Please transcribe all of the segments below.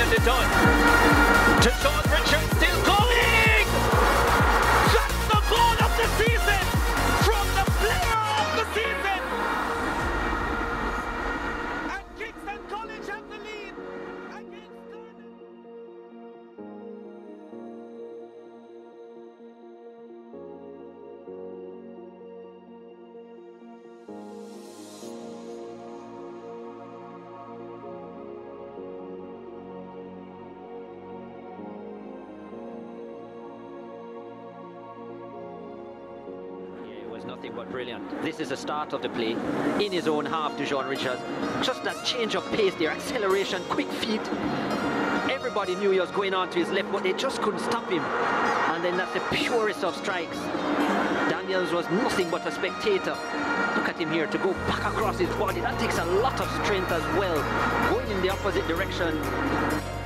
get it done. Dujuan Richards still going! That's the goal of the season from the player of the season! And Kingston College have the lead against Garnet. Nothing but brilliant. This is the start of the play. In his own half, Dujuan Richards. Just that change of pace there, acceleration, quick feet. Everybody knew he was going on to his left, but they just couldn't stop him. And then that's the purest of strikes. Daniels was nothing but a spectator. Look at him here to go back across his body. That takes a lot of strength as well. Going in the opposite direction.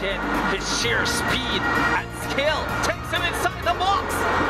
His sheer speed and skill takes him inside the box.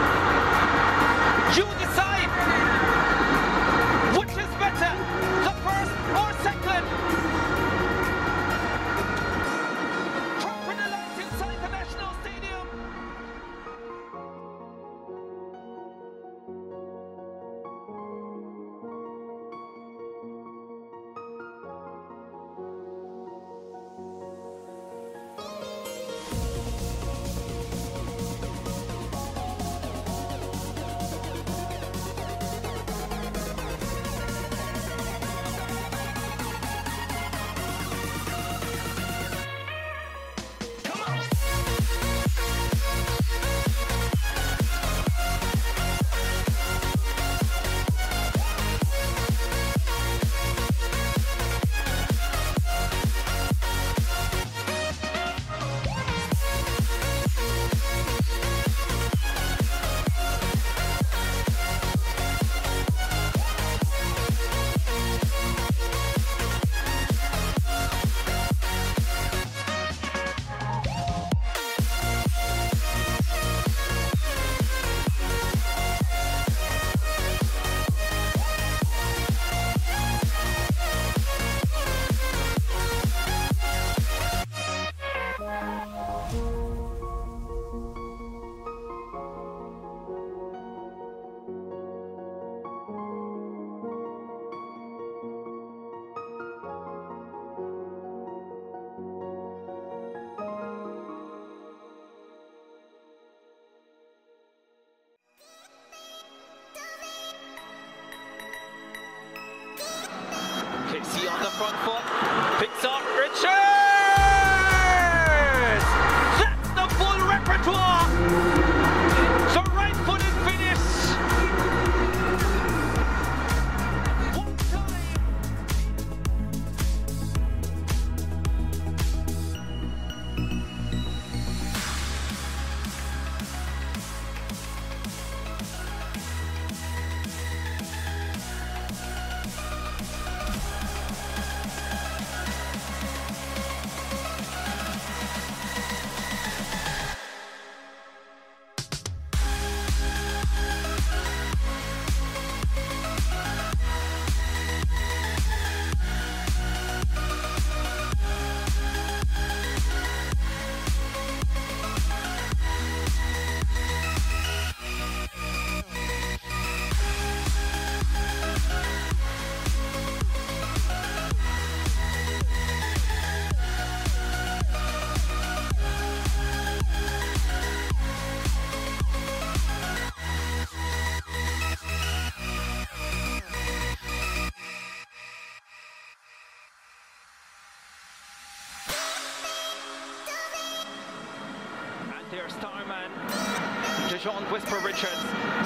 Dujuan Whisper Richards,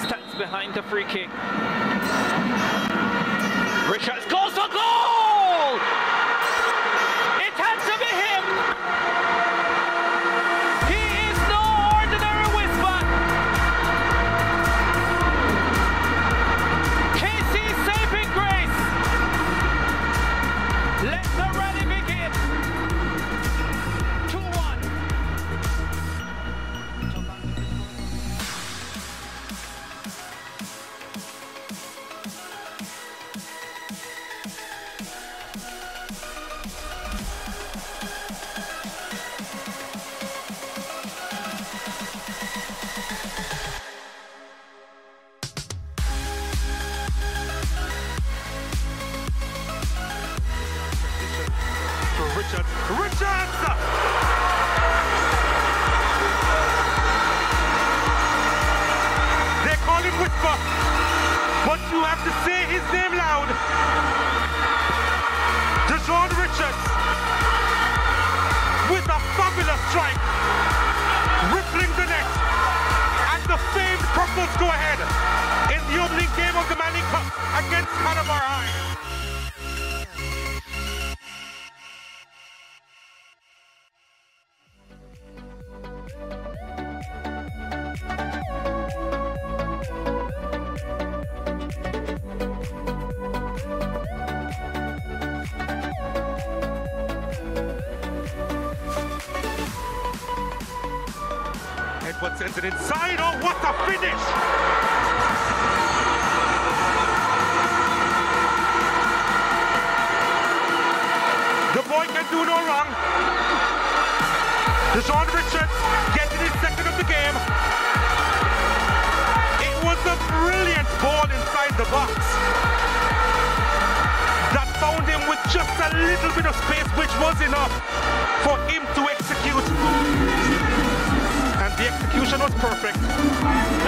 stands behind the free kick. Richards! Richards. Richards! They call him Whisper, but you have to say his name loud. Dujuan Richards with a fabulous strike, rippling the net, and the famed Purples go ahead in the opening game of the Manning Cup against Calabar High. Sends it inside. Oh, what a finish! The boy can do no wrong. Dujuan Richards getting his second of the game. It was a brilliant ball inside the box that found him with just a little bit of space, which was enough for him to execute. The execution was perfect.